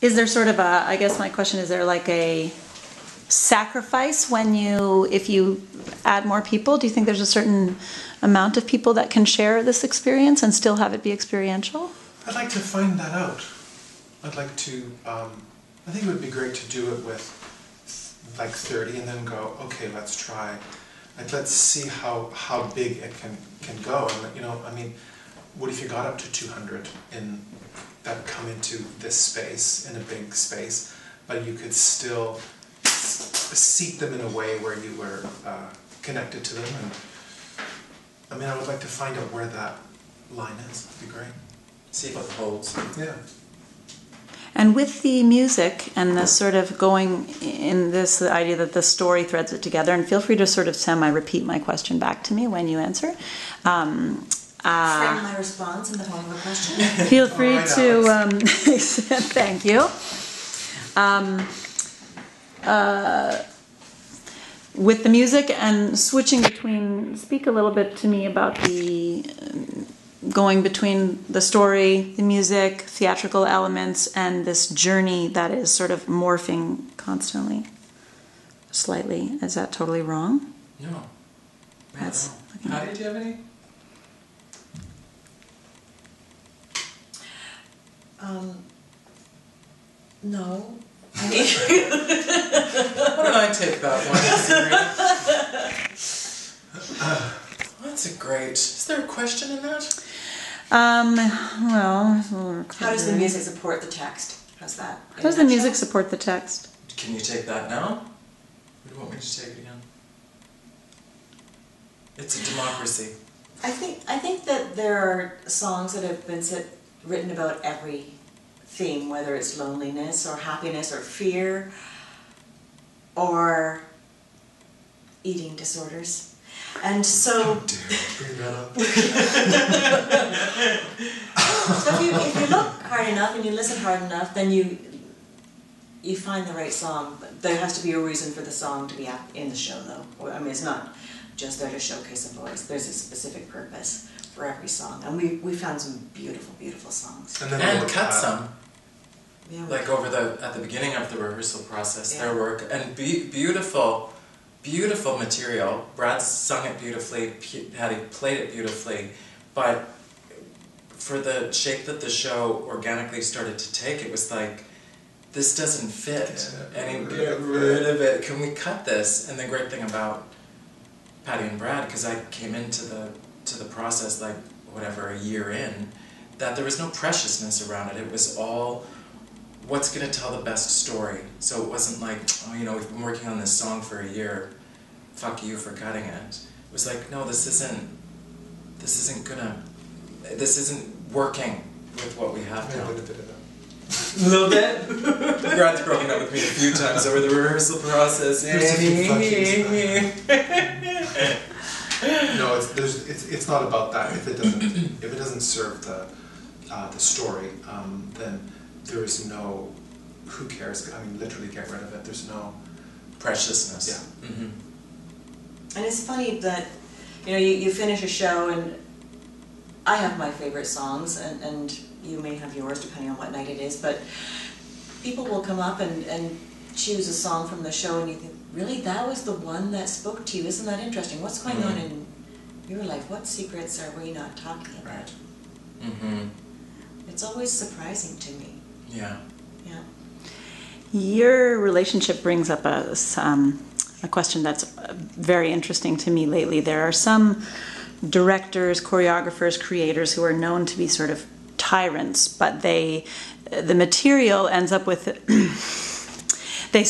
Is there sort of a, I guess my question is there like a sacrifice when you, if you add more people? Do you think there's a certain amount of people that can share this experience and still have it be experiential? I'd like to find that out. I'd like to, um, I think it would be great to do it with like 30 and then go, okay, let's try. Like, let's see how, how big it can, can go. And, you know, I mean, what if you got up to 200 in, that come into this space, in a big space, but you could still seat them in a way where you were uh, connected to them. And I mean, I would like to find out where that line is. That'd be great. See if it holds. Yeah. And with the music and the sort of going in this the idea that the story threads it together, and feel free to sort of semi repeat my question back to me when you answer. Um, Frame my response in the form of a question. Feel free right, to. Um, thank you. Um, uh, with the music and switching between, speak a little bit to me about the going between the story, the music, theatrical elements, and this journey that is sort of morphing constantly. Slightly. Is that totally wrong? No. That's. How did you have any? Um, no. Why didn't I take that one? that's a great. Is there a question in that? Um, well, how does the music support the text? How's that? How does the music support the text? Can you take that now? Or do you want me to take it again? It's a democracy. I think I think that there are songs that have been sit, written about every theme, whether it's loneliness or happiness or fear or eating disorders. And so, bring that up. so if you, if you look hard enough and you listen hard enough, then you you find the right song. There has to be a reason for the song to be in the show, though. I mean, it's not just there to showcase a voice. There's a specific purpose for every song, and we we found some beautiful, beautiful songs. And then and cut some. Yeah, like over the at the beginning of the rehearsal process, yeah. their work and be, beautiful beautiful material. Brad sung it beautifully, Patti played it beautifully, but for the shape that the show organically started to take, it was like, this doesn't fit. Get get rid of it. Can we cut this? And the great thing about Patti and Brad, because I came into the to the process like whatever a year in, that there was no preciousness around it. It was all what's going to tell the best story. So it wasn't like, oh, you know, we've been working on this song for a year. Fuck you for cutting it. It was like, no, this isn't. This isn't gonna. This isn't working with what we have now. A little bit. Brad's broken up with me a few times over the rehearsal process. no, it's, there's, it's, it's not about that. If it doesn't if it doesn't serve the uh, the story, um, then there is no, who cares? I mean, literally get rid of it. There's no preciousness. Yeah. Mm-hmm. And it's funny that, you know, you, you finish a show and I have my favorite songs and, and you may have yours depending on what night it is, but people will come up and, and choose a song from the show and you think, really, that was the one that spoke to you? Isn't that interesting? What's going mm-hmm. on in your life? What secrets are we not talking about? Right. Mm-hmm. It's always surprising to me. Yeah. Yeah. Your relationship brings up a, um, a question that's very interesting to me lately. There are some directors, choreographers, creators who are known to be sort of tyrants, but they, the material ends up with, they,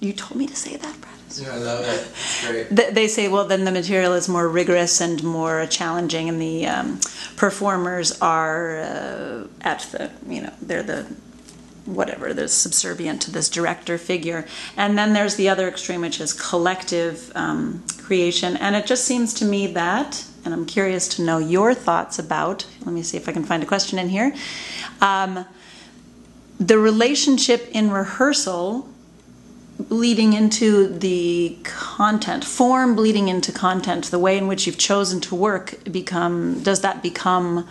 you told me to say that, Brad. Yeah, I love it. It's great. They say, well, then the material is more rigorous and more challenging, and the um, performers are uh, at the, you know, they're the whatever, they're subservient to this director figure. And then there's the other extreme, which is collective um, creation. And it just seems to me that, and I'm curious to know your thoughts about, let me see if I can find a question in here. Um, the relationship in rehearsal bleeding into the content form bleeding into content the way in which you've chosen to work become does that become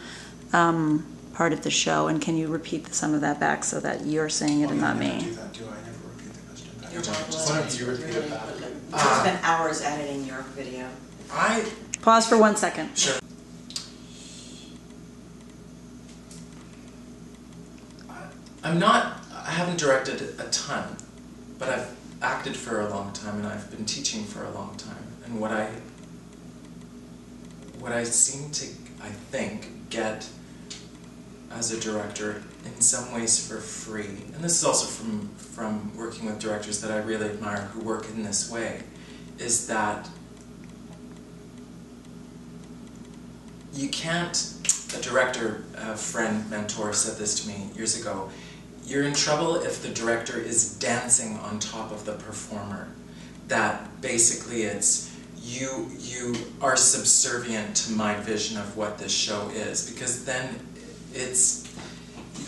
um, part of the show, and can you repeat some of that back so that you're saying it Oh, and not me? do that, do I? I never repeat the question back. Your job was. You repeat it really- back? We spent hours editing your video. I Pause for one second. sure. I'm not. I haven't directed a ton, but I've acted for a long time and I've been teaching for a long time. And what I what I seem to I think get as a director in some ways for free, and this is also from from working with directors that I really admire who work in this way, is that you can't. A director, a friend, mentor said this to me years ago. You're in trouble if the director is dancing on top of the performer. That basically it's you you are subservient to my vision of what this show is because then it's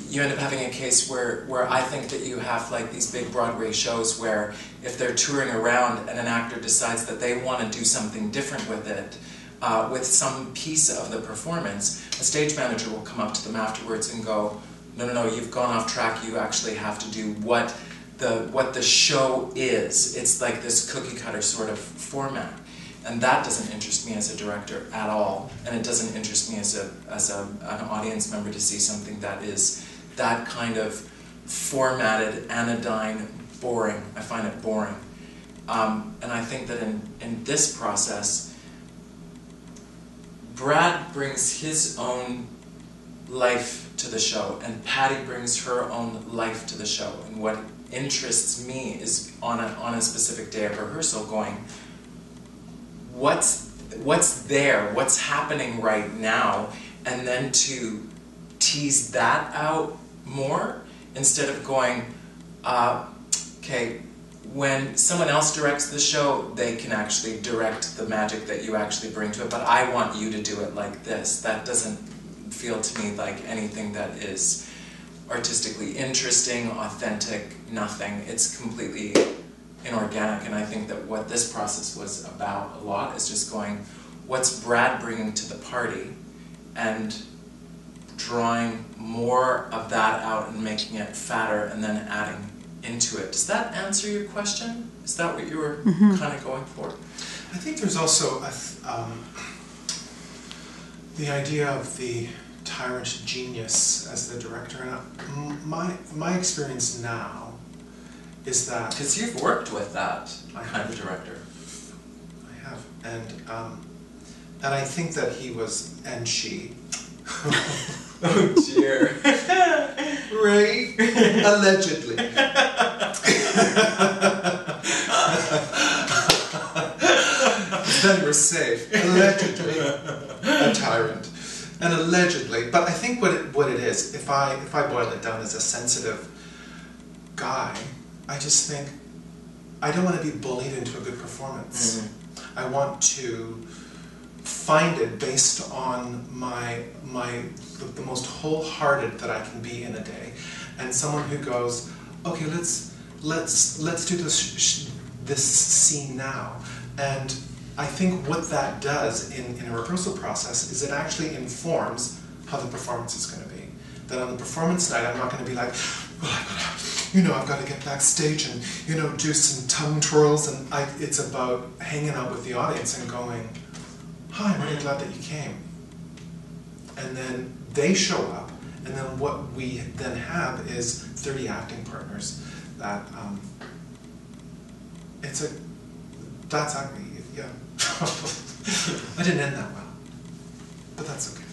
you end up having a case where, where I think that you have like these big Broadway shows where if they're touring around and an actor decides that they want to do something different with it, uh, with some piece of the performance, a stage manager will come up to them afterwards and go, no, no, no, you've gone off track. You actually have to do what the what the show is. It's like this cookie cutter sort of format, and that doesn't interest me as a director at all. And it doesn't interest me as a as a, an audience member to see something that is that kind of formatted, anodyne, boring. I find it boring. Um, and I think that in, in this process, Brad brings his own life to the show, and Patti brings her own life to the show. And what interests me is on a, on a specific day of rehearsal going, what's, what's there, what's happening right now, and then to tease that out more instead of going, uh, okay, when someone else directs the show, they can actually direct the magic that you actually bring to it, but I want you to do it like this. That doesn't feel to me like anything that is artistically interesting, authentic, nothing. It's completely inorganic, and I think that what this process was about a lot is just going, what's Brad bringing to the party, and drawing more of that out and making it fatter, and then adding into it. Does that answer your question? Is that what you were kind of going for? I think there's also a th- um, the idea of the tyrant genius as the director. And my my experience now is that Because you've worked with that I kind of director. I have, and um, and I think that he was and she. Oh dear. right? Allegedly. then we're safe. Allegedly, a tyrant, and allegedly. But I think what it, what it is, if I if I boil it down as a sensitive guy, I just think I don't want to be bullied into a good performance. Mm-hmm. I want to find it based on my my the, the most wholehearted that I can be in a day, and someone who goes, okay, let's let's let's do this sh- this scene now, and I think what that does in, in a rehearsal process is it actually informs how the performance is going to be. That on the performance night, I'm not going to be like, well, I've got to, you know, I've got to get backstage and you know do some tongue twirls, and I, it's about hanging out with the audience and going, hi, I'm really glad that you came. And then they show up, and then what we then have is 30 acting partners that, um, it's a, that's ugly, yeah. I didn't end that well, but that's okay.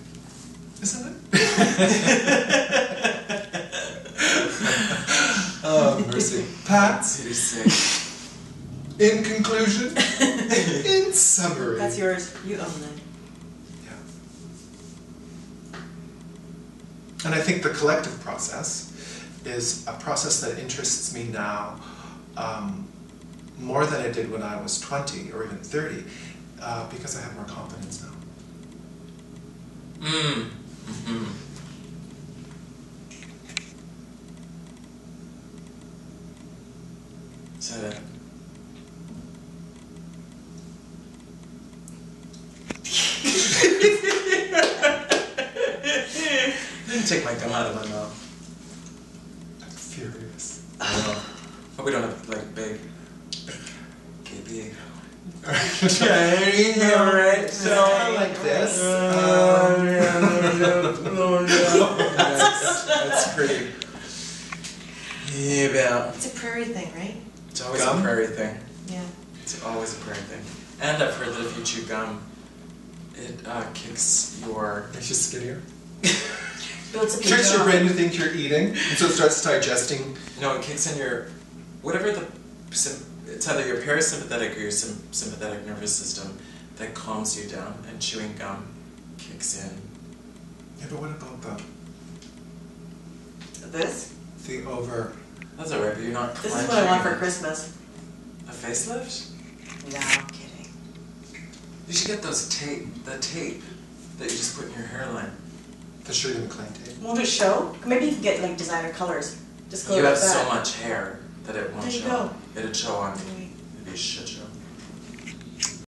Isn't it? Oh, mercy. Pat, Seriously. in conclusion, in summary. That's yours. You own it. Yeah. And I think the collective process is a process that interests me now um, more than I did when I was 20 or even 30 uh, because I have more confidence now. Mm. hmm Is that it? Didn't take my gum out of my mouth. I'm furious. I know. Hope we don't have like big. KB. Okay, alright, so like this. Um, that's, that's pretty. Yeah, about. It's a prairie thing, right? it's always Gum? a prairie thing. Yeah. It's always a prairie thing. And I've heard that if you chew gum, it uh, kicks your. Makes you skinnier. Builds up Tricks your brain to think you're eating, and so it starts digesting. No, it kicks in your. Whatever the. Sym- It's either your parasympathetic or your sym- sympathetic nervous system that calms you down, and chewing gum kicks in. Yeah, but what about the This? the over? That's alright, but you're not This is what I want for Christmas. A facelift? No, I'm kidding. You should get those tape, the tape that you just put in your hairline. The Sugar McLean tape. Won't it show? Maybe you can get like designer colors. Just go you have that. so much hair that it won't There you show. go ryczała mi liście